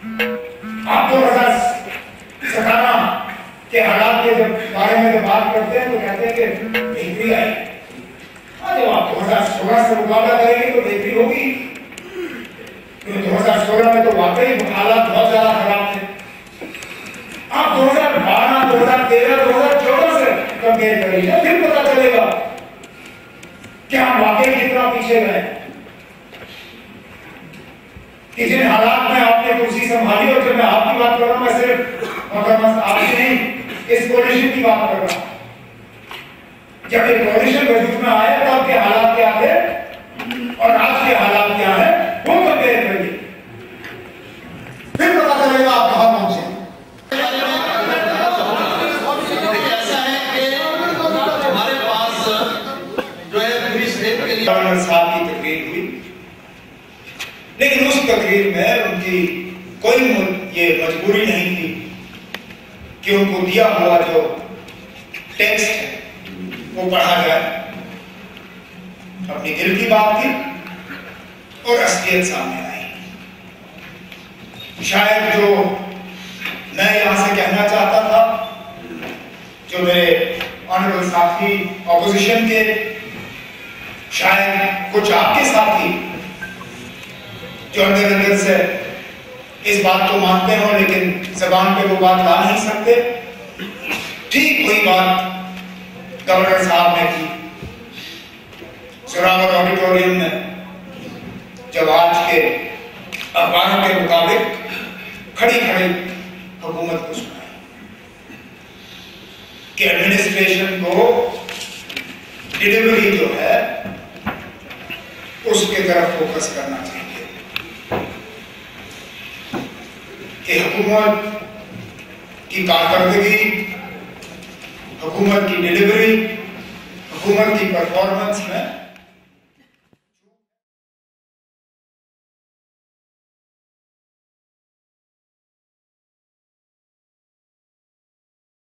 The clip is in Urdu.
آپ کو رضا سکھانا کہ حالات کے جب بارے میں جب بات کرتے ہیں تو کہتے ہیں کہ بہتری آئی ہاں، جب آپ دو ہزار سولہ سے مقابلہ کریں گے تو بہتری ہوگی۔ دو ہزار سولہ میں تو واقعی حالات بہت زیادہ خراب تھے۔ آپ دو ہزار بارہ، دو ہزار تیرہ، دو ہزار چودہ سے کمپیئر کریں گے، پھر پتا چلے گا کہ ہم واقعی کتنا پیچھے گئے۔ کسی حالات میں آپ نے صرف محترمہ آپ کی نہیں اس کولیشن کی بات کر رہا ہوں۔ جب ایک کولیشن وجود میں آیا تو آپ کے حالات کیا تھے؟ اور آج کے حالات کیا ہیں؟ وہ کمپیئر کریے پھر پتا چلے گا آپ کہاں پہنچے صاحب کی تقریر ہوئی۔ لیکن اس تقریر میں ان کی کوئی یہ مجبوری نہیں کہ ان کو دیا ہوا جو ٹیکسٹ ہے، وہ پڑھا جائے اپنی دل کی بات کی اور اصلیت سامنے آئی۔ شاید جو میں یہاں سے کہنا چاہتا تھا، جو میرے آنریبل ساتھی اپوزیشن کے، شاید کچھ آپ کے ساتھی جو اندر اندر سے اس بات کو مانتے ہوں، لیکن زبان پہ وہ بات لا نہیں سکتے۔ ٹھیک وہی بات گورنر صاحب نے کی۔ سراور آڈیٹوریم میں جب آج کے اخباروں کے مطابق کھڑی کھڑی حکومت کو سنائی کہ ایڈمنسٹریشن کو ڈیلیوری جو ہے، اس کی طرف فوکس کرنا چاہیے۔ کہ حکومت کی کارکردگی حکومت کی ڈیلیوری حکومت کی پرفارمنس میں